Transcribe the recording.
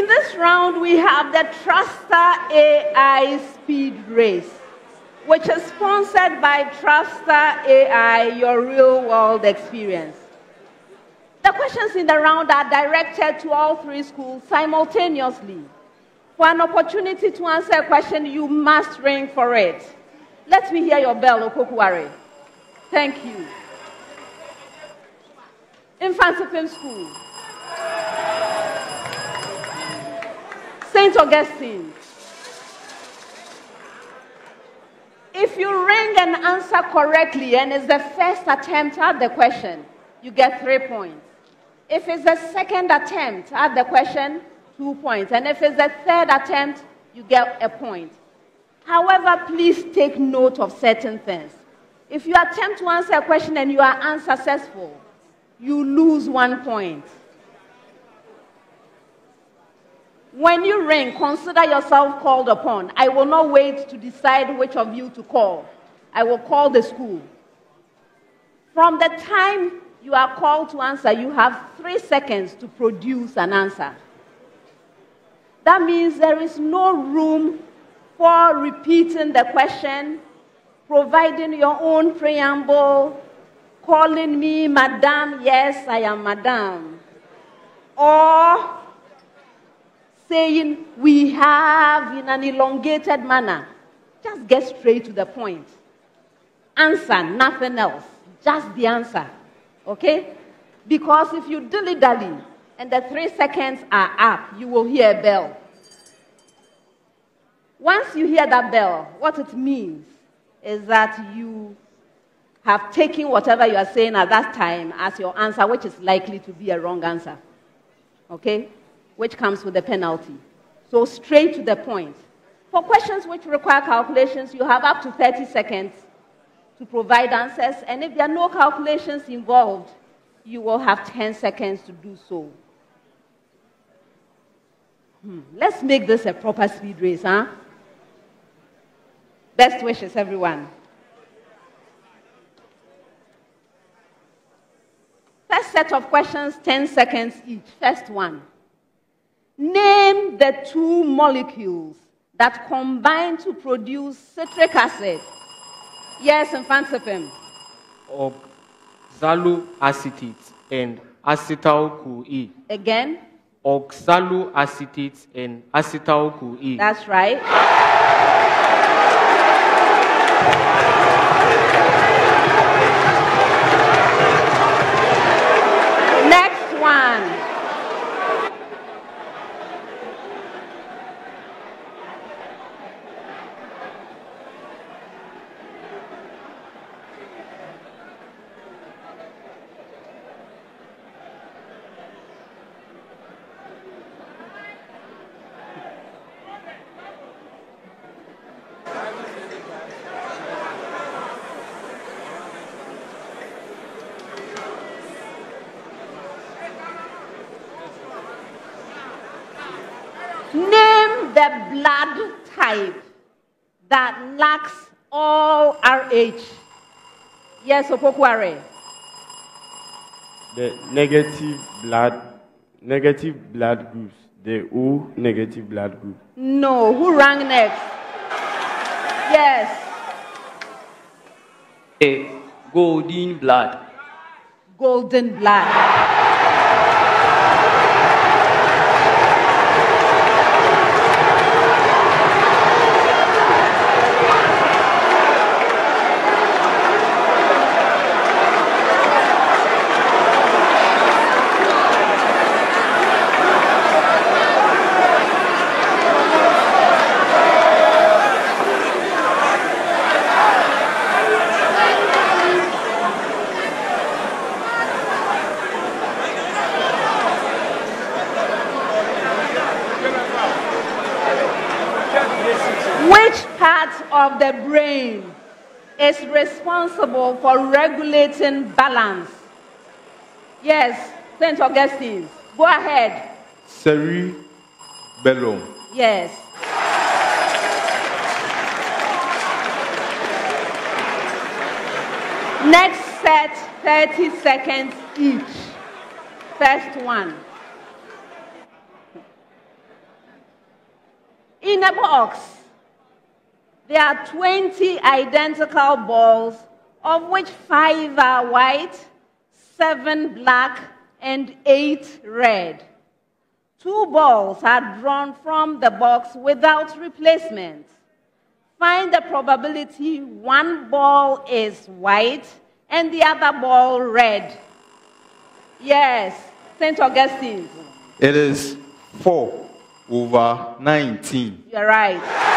In this round, we have the Truster AI Speed Race, which is sponsored by Truster AI, your real world experience. The questions in the round are directed to all three schools simultaneously. For an opportunity to answer a question, you must ring for it. Let me hear your bell, Opoku Ware. Thank you. Mfantsipim School. St. Augustine. If you ring and answer correctly and it's the first attempt at the question, you get three points. If it's the second attempt at the question, two points. And if it's the third attempt, you get a point. However, please take note of certain things. If you attempt to answer a question and you are unsuccessful, you lose one point. When you ring, consider yourself called upon. I will not wait to decide which of you to call. I will call the school. From the time you are called to answer, you have three seconds to produce an answer. That means there is no room for repeating the question, providing your own preamble, calling me madam, yes, I am madam, or saying we have in an elongated manner. Just get straight to the point. Answer, nothing else. Just the answer. Okay? Because if you dilly dally and the three seconds are up, you will hear a bell. Once you hear that bell, what it means is that you have taken whatever you are saying at that time as your answer, which is likely to be a wrong answer. Okay? Which comes with a penalty. So, straight to the point. For questions which require calculations, you have up to 30 seconds to provide answers, and if there are no calculations involved, you will have 10 seconds to do so. Hmm. Let's make this a proper speed race, huh? Best wishes, everyone. First set of questions, 10 seconds each. First one. Name the two molecules that combine to produce citric acid. Yes, in him. Oxaloacetate and acetyl-CoA. Again. Oxaloacetate and acetyl-CoA. That's right. The blood type that lacks all RH? Yes, Opoku Ware. The negative blood, negative blood groups. The O negative blood group. No. Who rang next? Yes. A golden blood. Golden blood. Of the brain is responsible for regulating balance. Yes, St. Augustine. Go ahead. Cerebellum. Yes. Next set, 30 seconds each. First one. In a box, there are 20 identical balls, of which five are white, seven black, and eight red. Two balls are drawn from the box without replacement. Find the probability one ball is white and the other ball red. Yes, St. Augustine. It is 4 over 19. You're right.